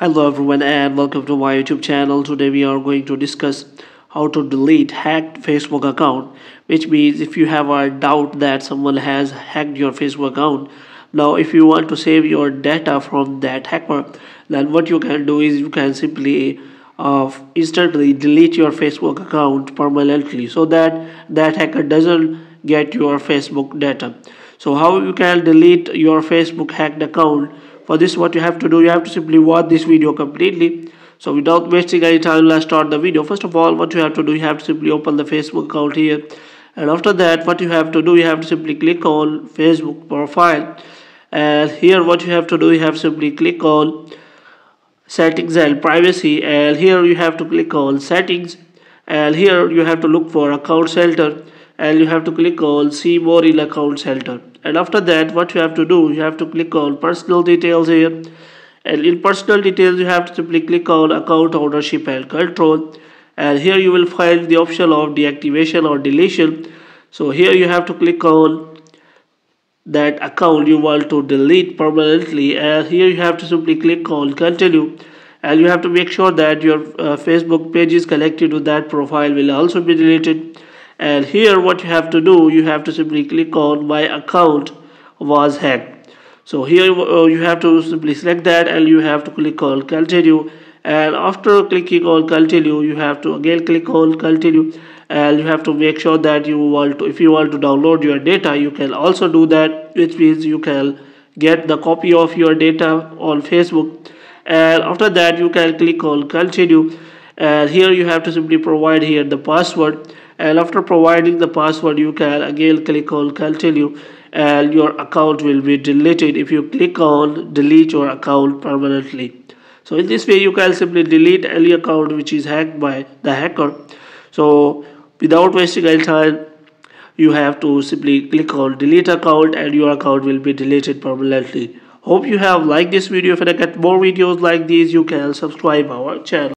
Hello everyone and welcome to my YouTube channel. Today we are going to discuss how to delete hacked Facebook account which means if you have a doubt that someone has hacked your Facebook account now if you want to save your data from that hacker then what you can do is you can simply uh, instantly delete your Facebook account permanently so that that hacker doesn't get your Facebook data. So how you can delete your Facebook hacked account for this what you have to do you have to simply watch this video completely so without wasting any time let's start the video first of all what you have to do you have to simply open the facebook account here and after that what you have to do you have to simply click on facebook profile and here what you have to do you have to simply click on settings and privacy and here you have to click on settings and here you have to look for account center and you have to click on see more in account center and after that what you have to do you have to click on personal details here. And in personal details you have to simply click on account ownership and control. And here you will find the option of deactivation or deletion. So here you have to click on that account you want to delete permanently. And here you have to simply click on continue. And you have to make sure that your uh, facebook is connected to that profile will also be deleted and here what you have to do you have to simply click on my account was hacked. So here uh, you have to simply select that and you have to click on continue. And after clicking on continue you have to again click on continue. And you have to make sure that you want to if you want to download your data you can also do that which means you can get the copy of your data on facebook. And after that you can click on continue. And here you have to simply provide here the password and after providing the password you can again click on continue and your account will be deleted if you click on delete your account permanently. So in this way you can simply delete any account which is hacked by the hacker. So without wasting any time you have to simply click on delete account and your account will be deleted permanently. Hope you have liked this video. If you get more videos like these you can subscribe our channel